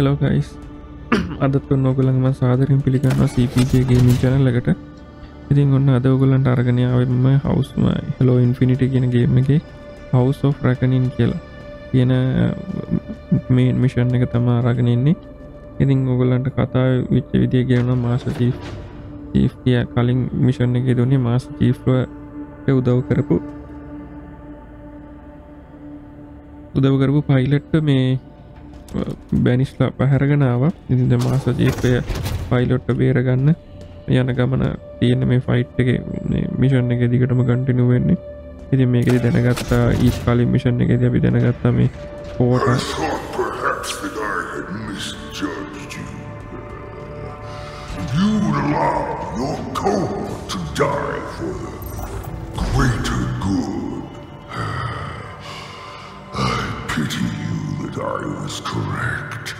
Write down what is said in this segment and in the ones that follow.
Hello guys අදත් නොගලන්ම සාදරින් පිළිගන්න CPJ gaming channel එකට. ඉතින් ඔන්න අද ඔගුලන්ට අරගෙනාවම හවස්ම හෙලෝ ඉන්ෆිනිට කියන ගේම එක හවස් of රැකනින් කියලා කියන uh, මේ මිෂන් එක තම අරගෙනන්නේ ඉතින් ඔගොල්ලන්ට කතා විච්ච විදිය කියවන මාස චීෆ් චීෆ් කිය කලින් මිෂන් එක දුන්නේ මාස චීෆ්ව උදව් කරපු උදව කරපු පයිලට්ට මේ බැනිස්ලා පැහැරගෙනාව ඉතිද මාස ජීපය පයිලොට්ට බේරගන්න යන ගමන තියෙන මේ ෆයිට් එක මිෂන් එක දිගටම කටිනු වෙන්නේ ඉති මේකෙද දැනගත්තා ඊත් කාලින් මිෂන් එක අපි දැනගත්තා මේ පෝට I thought perhaps that I had misjudged you. You would allow your cohort to die for the I was correct.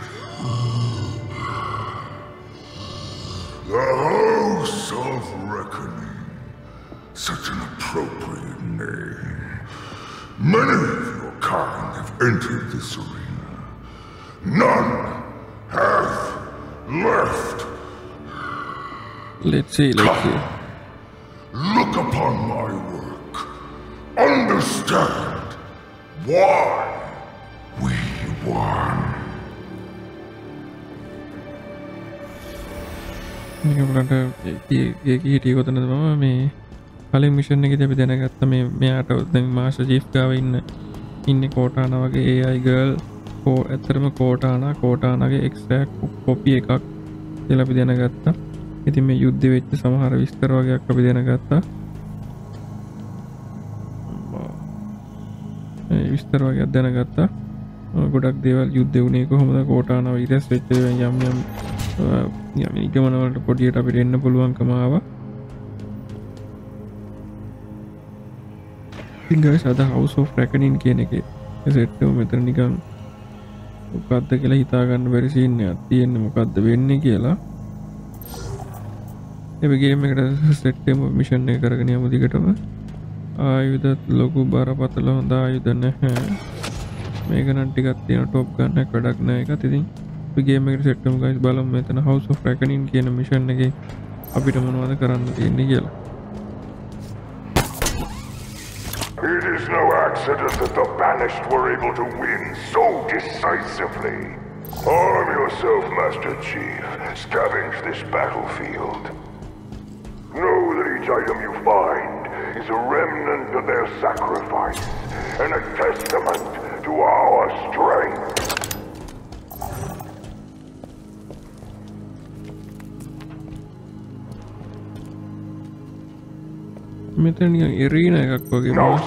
The House of Reckoning. Such an appropriate name. Many of your kind have entered this arena. None have left. Let's see, let's see. Look upon my work. Understand why ඒක හිටිය කොතන මම මේ කලින් මිෂණ එක අපි දැනගත්ත මේ මෙයාට දැන් මාස ජීෆ්කාව ඉන්න ඉන්න කෝටාන වගේ ඒ අයිගල් කෝ ඇත්තරම කෝටාන කෝටානගේ එක්ස්ටක් කොපිය එකක් එලපි දැනගත්තා. ඉතින් මේ යුද්ධ වෙච්ච සමහර විස්තර වගේයක් අපි දැනගත්තා. විස්තර වගේ දැනගත්තා ගොඩක් දේවල් යුද්ධ වුණේ කොහොමද? කෝටානාව ඉරස් වෙච්ච යම් යම් යම ඉගමනවලට පොඩියට අපිට එන්න පුළුවන්කමාව ඉංගයි සද හවසෝ ප්‍රැකනින් කියන එක. සෙට්ටව මෙතර නිකන් උකක්ද කියලා හිතාගන්න බැරිසින්න තියෙන්න මොකක්ද වෙන්න කියලා. එබගේම එකට සෙට්ටම මිෂණය කරගෙන යමුදිකටම ආයුදත් ලොකු බරපතල හොඳ ආයුධ නැහැ. మేఘనంటిగా తినటోప్గానే కడగ్నాయక తిది It is no accident that the Banished were able to win so decisively. Arm yourself, Master Chief. Scavenge this battlefield. Know that each item you find is a remnant of their sacrifice and a testament to our strength. Miten ihan Irina ja koki no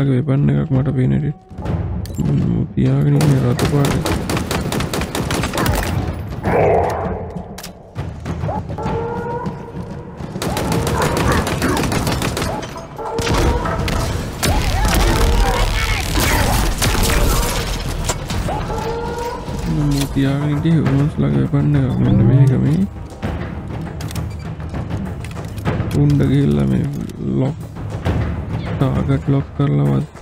ලගේ වෙපන්න එකක් මට පේනට තියාගෙන ඉන්නේ රතු පාට තියාගෙනට හිමන්ස් ලගේ වෙපන්න එකක් මෙන්න මේක මේ උන්ඩ ගිල්ල මේ ලොක් हाँ, आगे क्लॉक कर लो बस।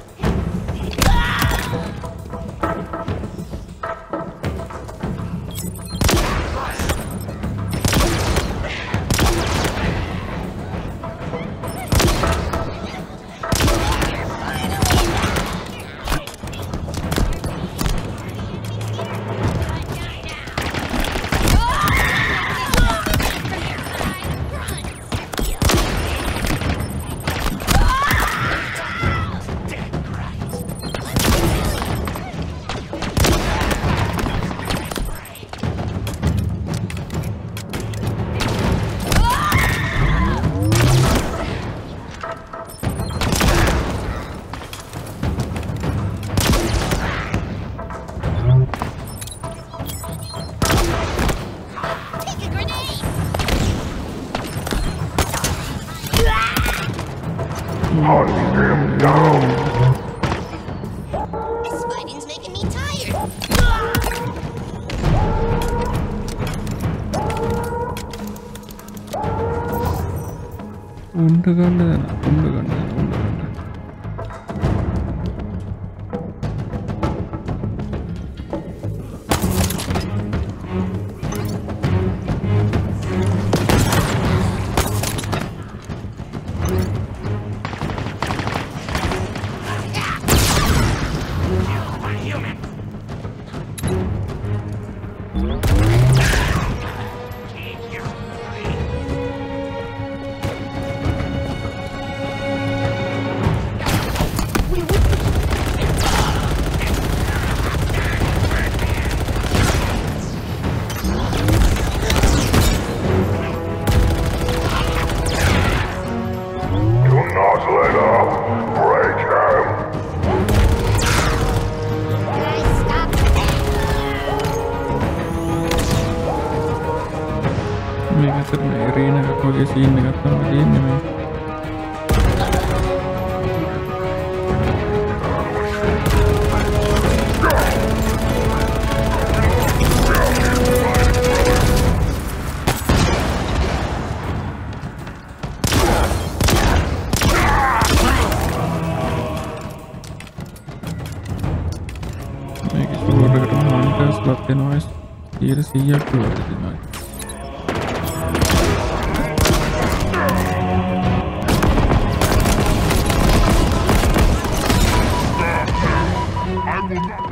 şeyi yapıyorlar dedim artık. I will not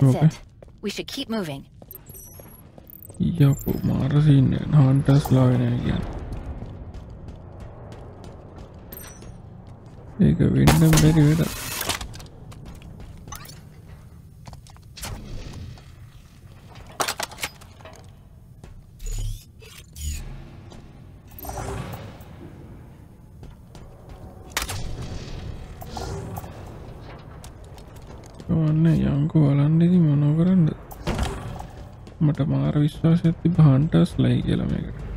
that's okay. it. We should keep moving. Yep, Marasin and Hunter's Lawin again. Take a window very. මට මාර විශ්වාස ඇති බහන්ටස් ලයි කියලම එකට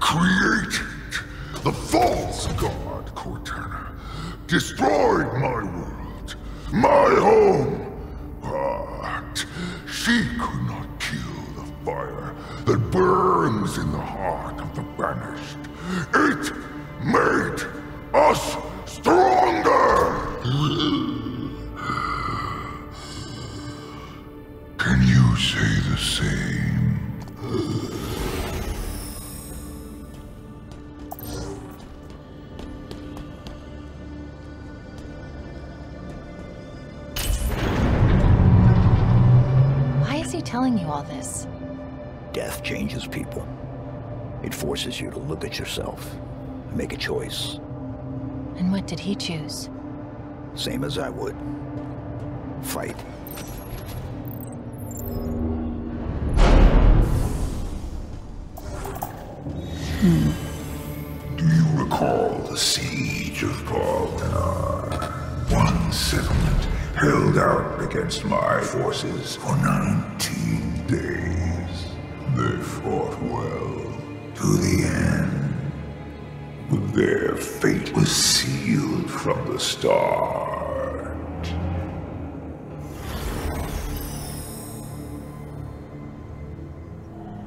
Created the false god Cortana. Destroyed my world, my home. But she could not kill the fire that burns in the heart of the banished. Look at yourself, make a choice, And what did he choose? same as I would. Fight. Do you recall the siege of Baltanar? One settlement held out against my forces for 19 days. They fought well to the end. But their fate was sealed from the start.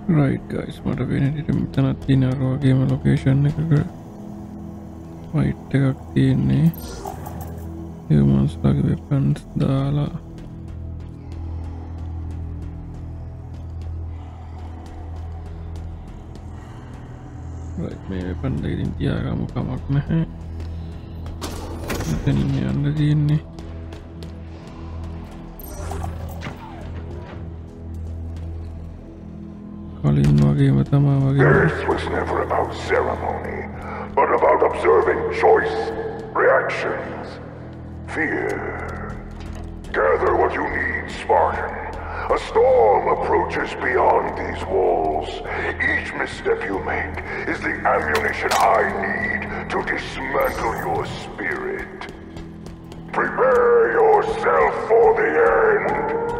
Right guys මට වෙනට මෙතනත් තින අරවාගේම location එකක fight එකක් තියෙන්නේ මන්ස්ලාගේ weapons දාලා Meidän was never about ceremony, but about observing choice, reactions, fear. Gather what you need, Spartan. A storm approaches beyond these walls. Each misstep you make is the ammunition I need to dismantle your spirit. Prepare yourself for the end.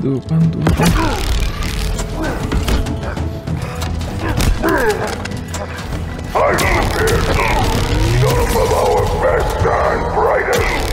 Dupan. I live here, none of our best and brightest.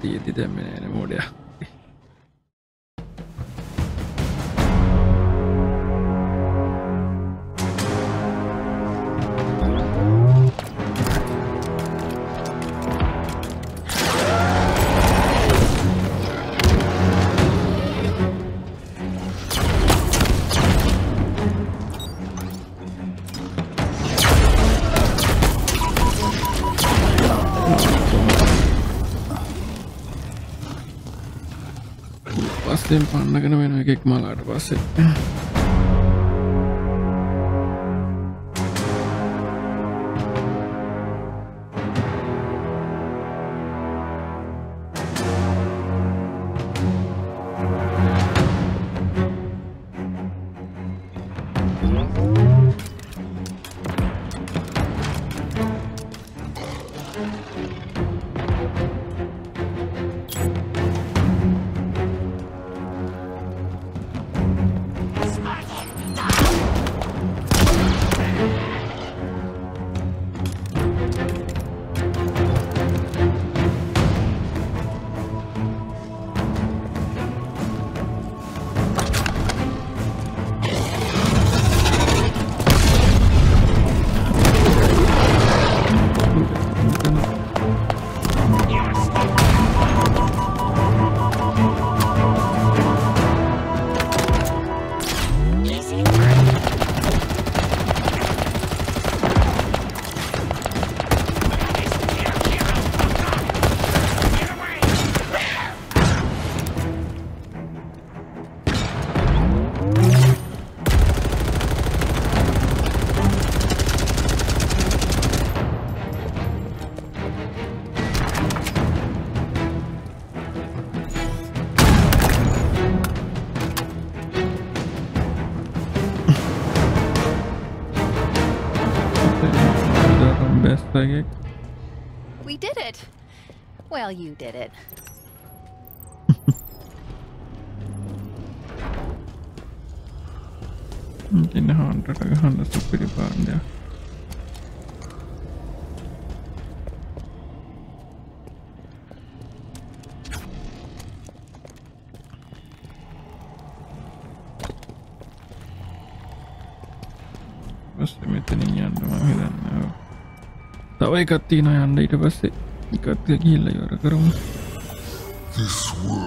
තියති තැම්මෙන මෝඩය. පස්සෙන් පන්නගෙන වෙන එකෙක් මලාට පස්සේ. Well, you did it. ඉන්න හන්ටට ගහන්න සුපිරි පාන්දයක් පස්සේ මෙතනින් යන්න මම හිතන්න තව එකත් තියෙන යන්න ඊට පස්සේ Dekat gila ya orang-orang. This world.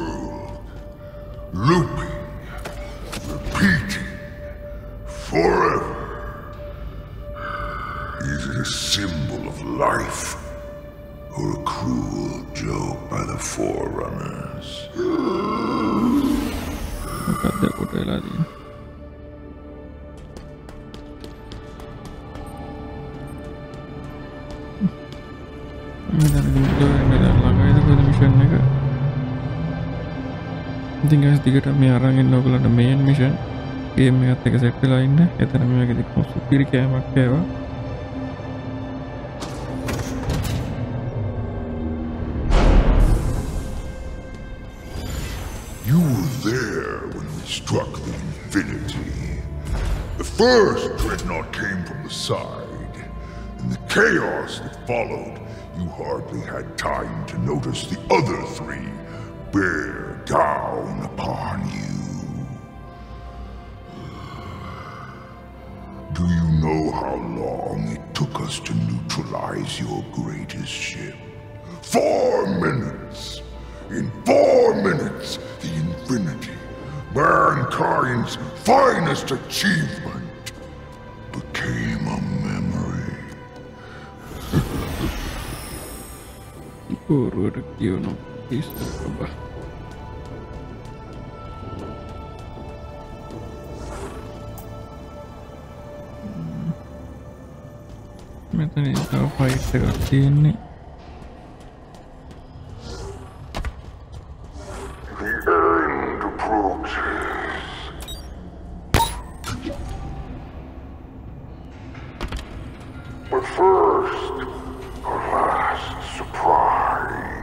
ඉතින් ඇස් දිගට මේ අරගෙන් නොකලට මේන් මිෂන් ගේම එකත් එක සැට්ටලා ඉන්න එතන මේක දික් සුපිරි කෑමක් කෑවා You were there when we struck the Infinity. The first dreadnought came from the side. In the chaos that followed, you hardly had time to notice the other three bear down upon you. Do you know how long it took us to neutralize your greatest ship? Four minutes! In four minutes, the Infinity, mankind's finest achievement, became a memory. පෝරුවට කියවනු ඔබ මෙතන තව fight එකක් තියෙන්නේ The end approaches. But first, a last surprise.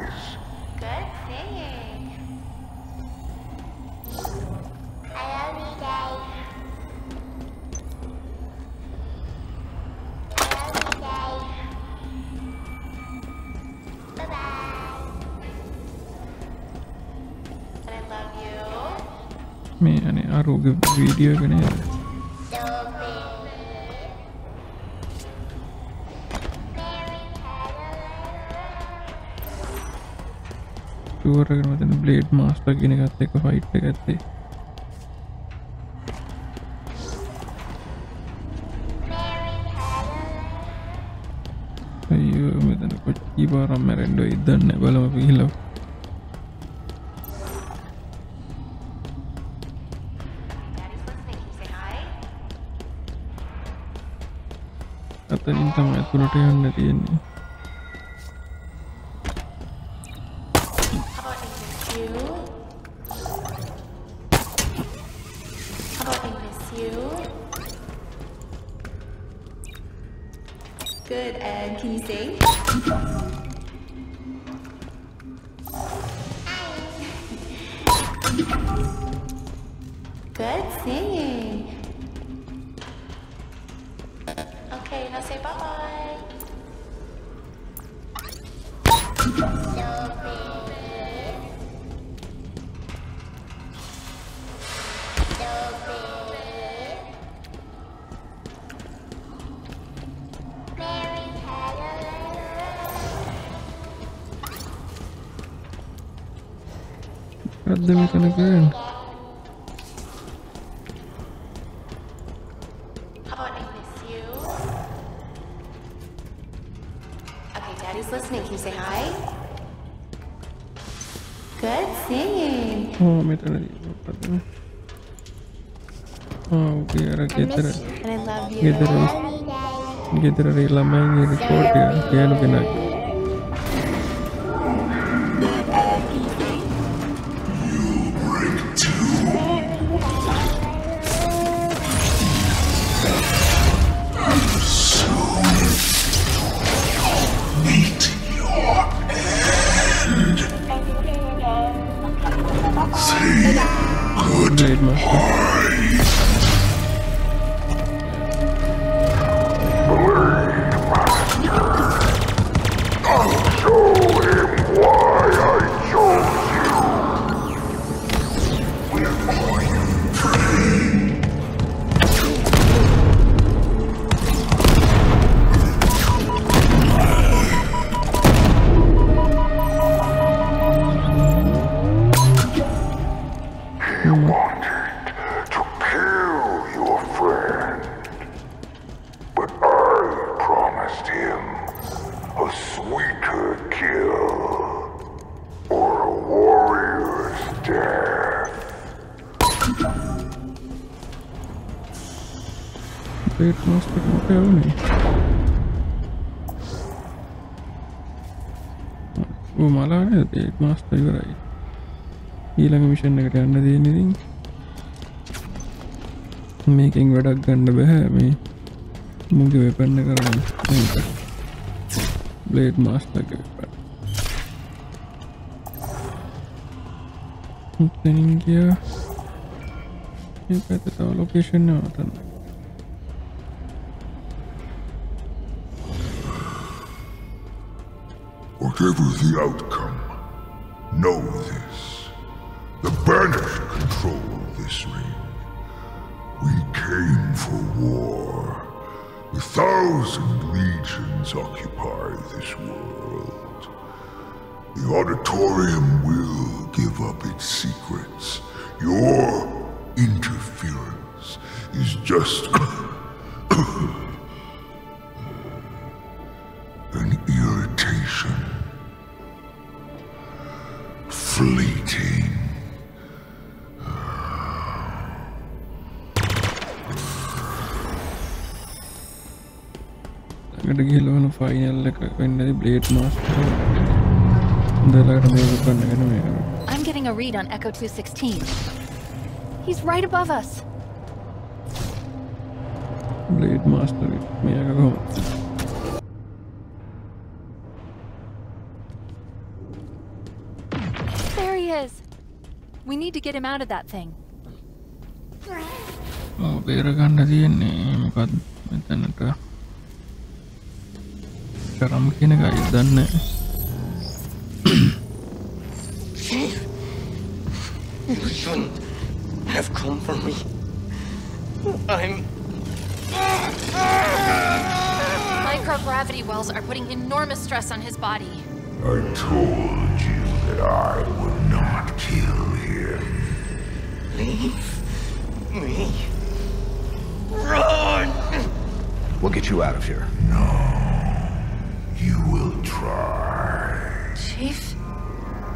අරෝග video එක නේද? ටුවරගෙන මෙතන blade master කියන එකත් එක ෆයිට් එක ඇත්තේ අයියෝ මෙතන කොච්චි පාරම් මැරෙන්ඩ ඉදන්න බලම තමයි තුළට යන්න තියෙන්නේ. we're gonna say bye bye. God damn it, and again. ගෙදර ගෙදර රිල්ලමයි කෝට්ටිය ගෑනු කෙනක් නේද බ්ලේඩ් මාස්ටර් ඉවරයි. ඊළඟ මිෂන් එකට යන්න තියෙන්නේ ඉතින් මේකෙන් වැඩක් ගන්න බැහැ මේ මුගේ වෙපන්න කරන්න බ්ලේඩ් මාස්ටර්ගේ වෙපන්න තැනින් ගියා. ඒ පැත්ත තව ලොකේෂන් නවතන්න Whatever the outcome, know this. The Banished control this ring. We came for war. A thousand legions occupy this world. The Auditorium will give up its secrets. Your interference is just Fleeting. කට ගිල්ලවන final එක වෙන්නදි blade master දලකට මේ කන්නගෙන මේ I'm getting a read on Echo 216. He's right above us. Blade master මේක කොහොම We need to get him out of that thing. Oh, beerakan ini mukad metan ka. Karam kini ka idan ne. You shouldn't have come for me. I'm. Microgravity wells are putting enormous stress on his body. I told that I would not kill him. Leave me. Run! We'll get you out of here. No. You will try. Chief?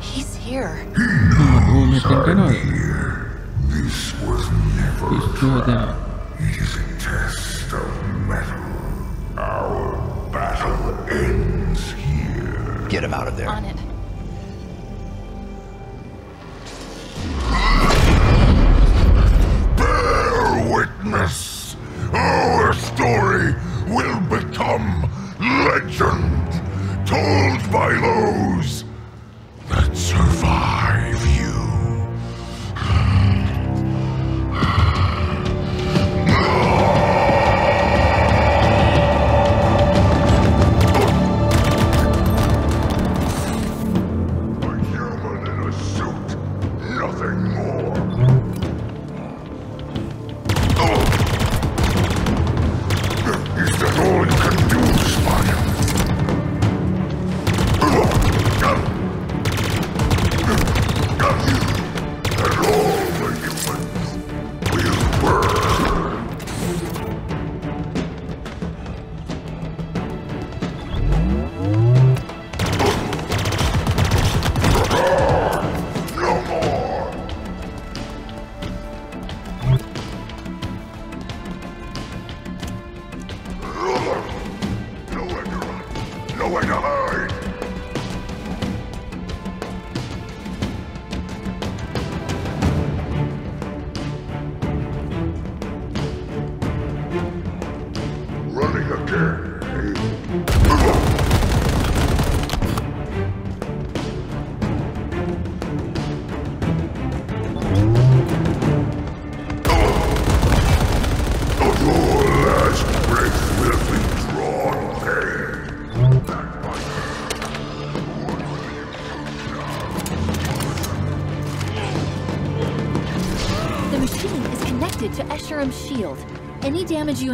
He's here. Oh, me thinking here. This was never destroy them. It is a test of mettle. Our battle ends here. Get him out of there. On it.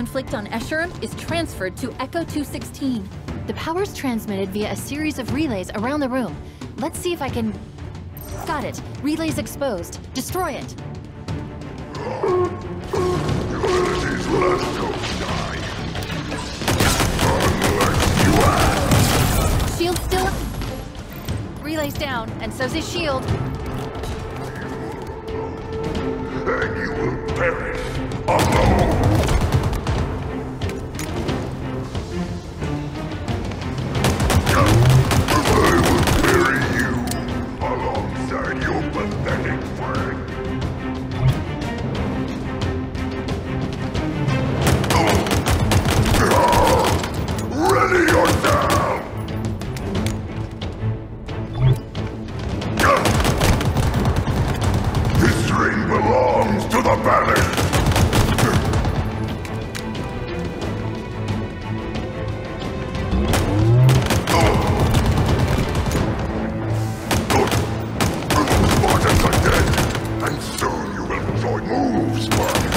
Inflict on Escharum is transferred to Echo 216. The power's transmitted via a series of relays around the room. Let's see if I can... Got it. Relay's exposed. Destroy it. Shield still. Relay's down, and so's his shield. You will moves, but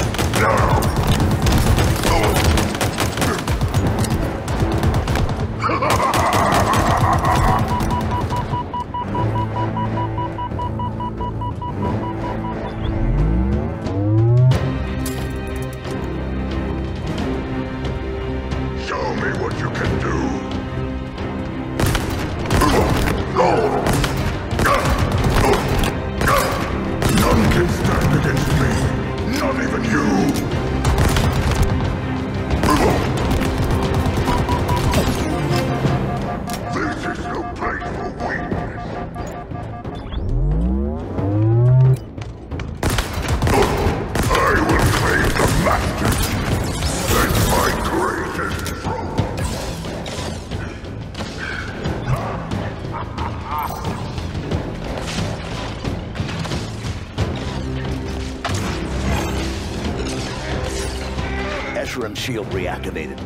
shield reactivated.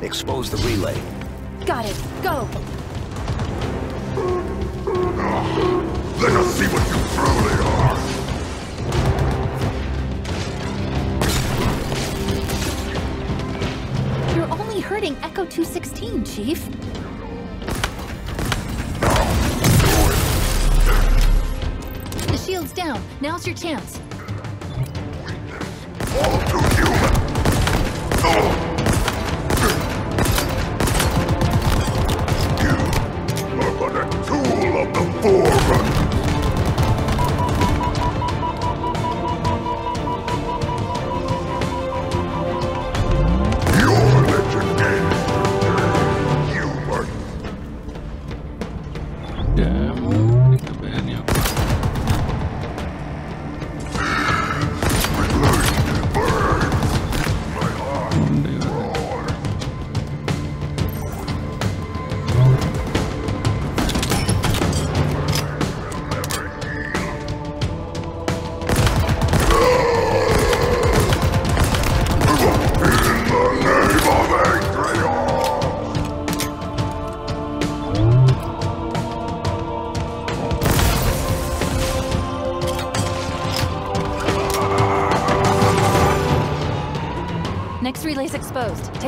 Expose the relay. Got it.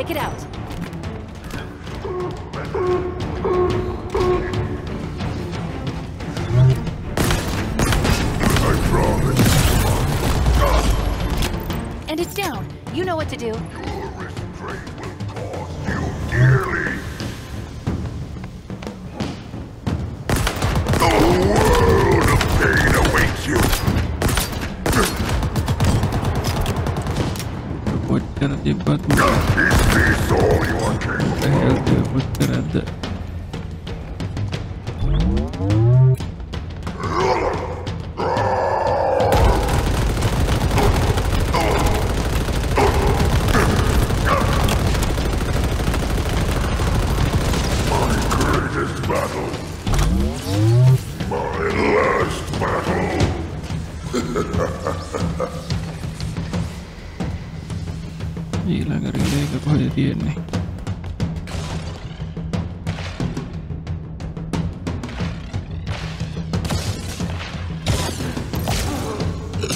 Check it out. department. Is this all you are capable? I have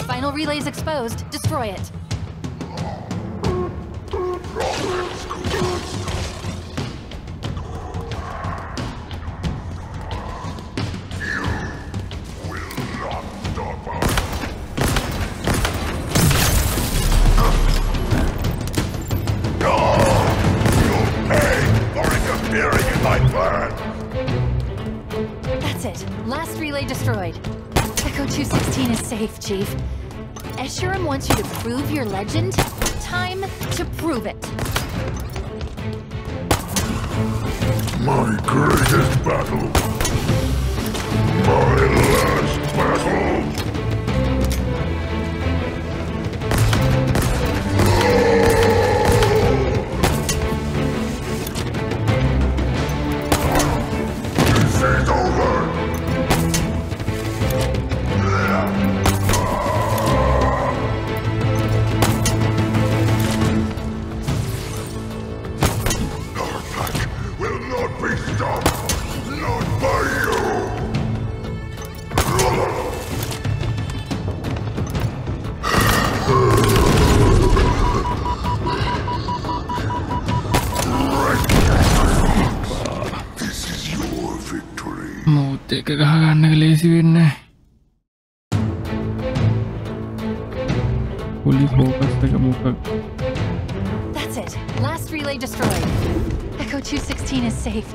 Final relay's exposed. Destroy it.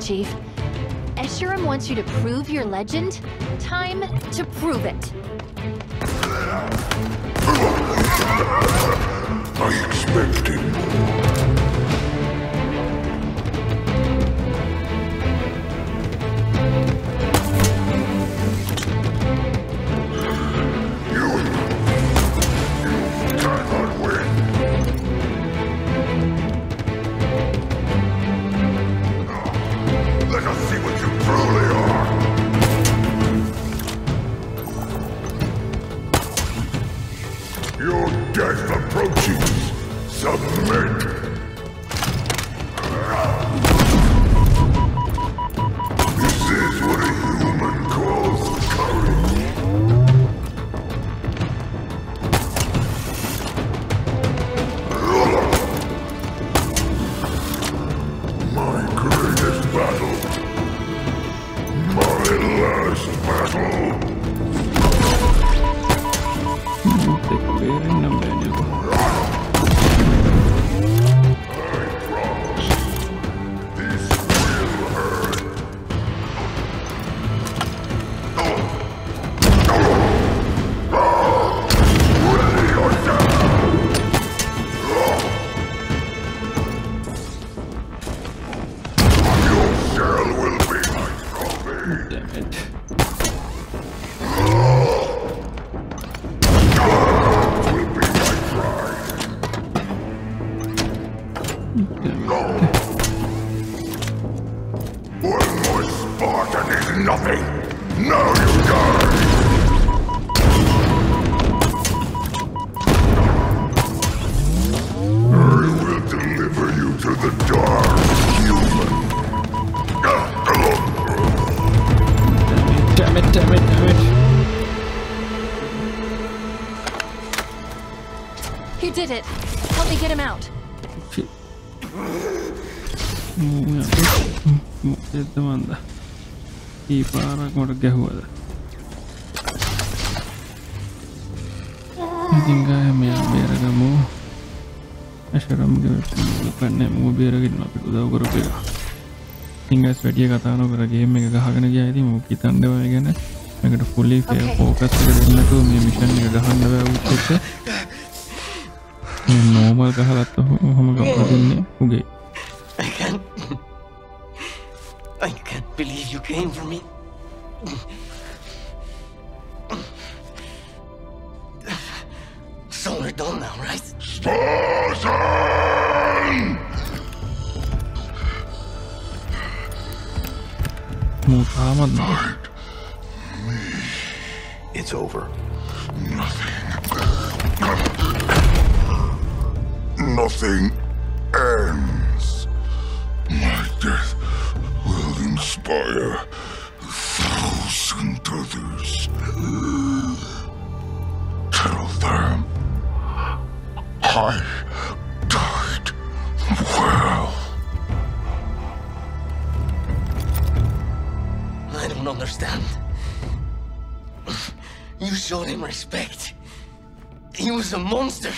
Chief. Escharum wants you to prove your legend. Time to prove it. I expected ඒ පාරක් මොට ගැහුවද ඉතිංගය මෙයා බේරගමු ඇශරම්ගේ පන්න මූ බේරගෙන අපිට උදව් කරපය ඉංගස් වැඩිය කතාන කරගේම එක ගහගෙන ගිය ඇති මූ හිතන්ඩවය ගැන එකට ෆුල්ලි ෆේ. ෆෝකස් දෙන්නතු මේ මිෂන් එක ගහන්න වැච්ච නෝමල් ගහලත්ත හොම ගපදන්නේ උගේ believe you came for me. So we're done now, right? Spartan! Muhammad. It's over. Nothing. Nothing ends. Inspire a thousand others. Tell them I died well. I don't understand. You showed him respect. He was a monster.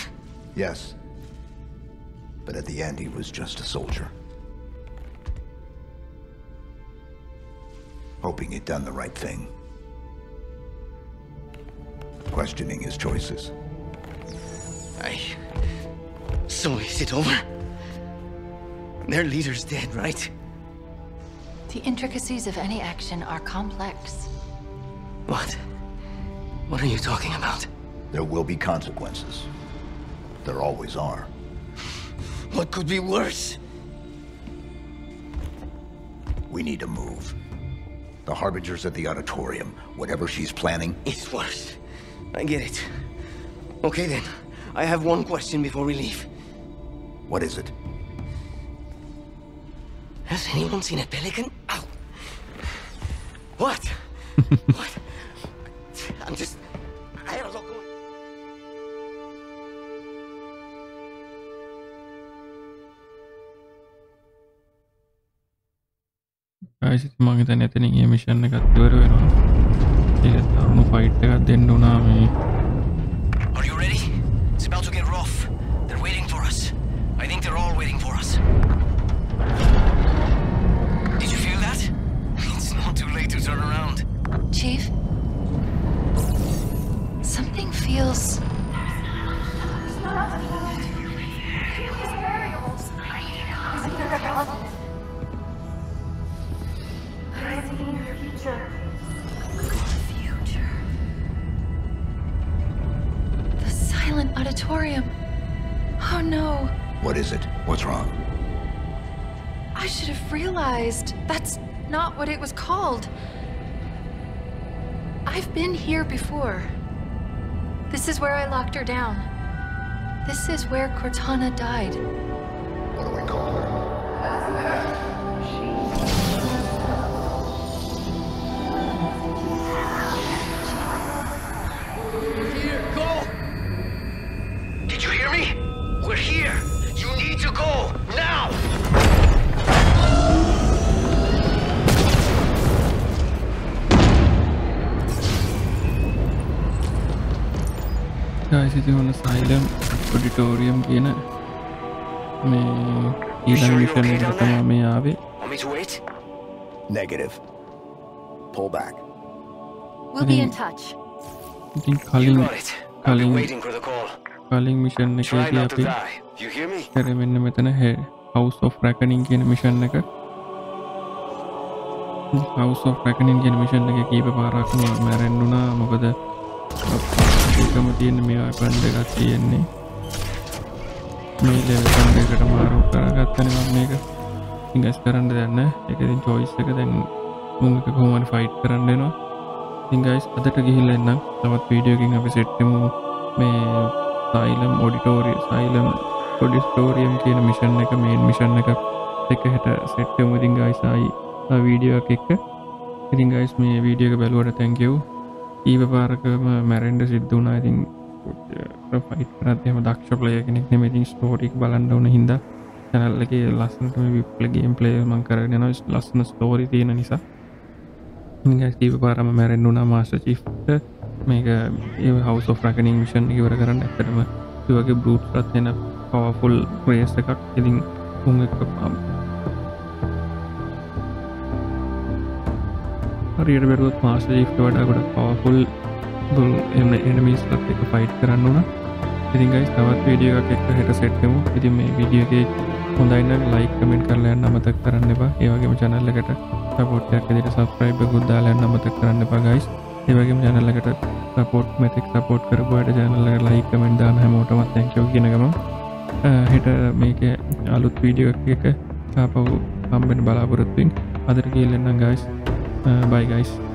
Yes. But at the end, he was just a soldier. Hoping he'd done the right thing. Questioning his choices. I. So is it over? Their leader's dead, right? The intricacies of any action are complex. What? What are you talking about? There will be consequences. There always are. What could be worse? We need to move. The Harbingers at the auditorium, whatever she's planning, It's worse. I get it. Okay then. I have one question before we leave. what is it? Has anyone seen a pelican? Ow. What? what? ආසිත මගත නැතන ඒ මිෂන්න එකත්වර වෙනවා ඒ තරුණු fight එකත් දෙන්න වනා මේ Are you ready? It's about to get rough. They're waiting for us. I think they're all waiting for us. Did you feel that? It's not too late to turn around. Chief? Something feels. silent auditorium. Oh no. What is it? What's wrong? I should have realized. That's not what it was called. I've been here before. This is where I locked her down. This is where Cortana died. සිති හොන සයිලම් auditorium කියන මේ ඊළඟ vision තම මේ ආවේ. Negative. Pull back. We'll be in touch. ඉතින් කලින් කලින් කලින් මිෂන් එකේදී අපි කරේ මෙන්න මෙතන හැ හවස් ඔෆ් රැකනින් කියන මිෂන් එක. හවස් ඔෆ් රැකනින් කියන මිෂන් එක කීප පාරක් මැරෙන්නුනා මොකද එකම තියෙන මේ පන්ඩ එකක් තියෙන්නේ. මේ ලෙවල් එකට මාරු කරගත්තන මම මේක ඉංගස් කරන්න දෙන්න එකතින් චොයිස් එක. දැන් මුක කොහමට ෆයිට් කරන්නනවා ඉංගයිස් අදට ගිහිල්ල එන්නම් තවත් වීඩියෝකින් අපි සෙට්ටමු මේ සයිලම් ඔඩිටෝරිය සයිලම් පොඩිස්ටෝරියම් කියන මිෂන් එක මේන් මිෂන් එක එක හට සෙට්ටමු ඉතින් ගයිසයි වීඩියෝ එක්ක ඉතින් ගයිස් මේ වීඩියක බැලුවට තැංකව් ඊව පාරකම මැරෙන්ඩ සිද්ධ වනා ඉතින් ෆයිට කරත් එම දක්ෂ ප්ලය කෙනෙක් නෙමතින් ස්ටෝටික් බලන්ඩ වන හිද චැනල්ලගේ ලස්සනටම විප්ලගේම් ප්ලේ මං කරගෙන ලස්සන ස්ටෝරි තියෙන නිසා. ීව පාරම මැරෙන්ඩුනා මාස්ට චිෆ්ට මේක ඒ හවස් of රකනින් මිෂන් ඉවර කරන්න ඇතරම වගේ බෘට් රත් එෙන පවෆුල් ප්‍රේස් එකක්. ඉතින් උන් හරියට බැරුවත් මාස්ට ජිෆ්ට වඩා ගොඩ පවෆුල් බුල් එම එනමිස් ලත් එක ෆයිට් කරන්න වන ඉතිංගයි තවත් වීඩියෝ එකක් එක්ක හෙට සෙට්ටමු ඉතින් මේ විඩියගේ හොඳයින්න ලයික් කමෙන්ට් කරලයන්න අමතක් කරන්න එපා. ඒවගේම චැනල්ලකට සපෝට්යක් දිට සස්ක්‍රයිබ ගුද්දාලයන්න අමතක් කරන්න එපා ගයිස් ඒවගේම චැනල්ලකට සපෝට් මෙතෙක් සපෝට් කරපුයට චැනල්ල ලයික් කමෙන්ට් දාන හැමෝටමත් තැංකෝ කියනගම හෙට මේක අලුත් වීඩියෝ එක ආපව් කම්බෙන් බලාපොරොත්තුවෙන් අදර කියල්ලන්නම් ගයිස් uh, bye guys.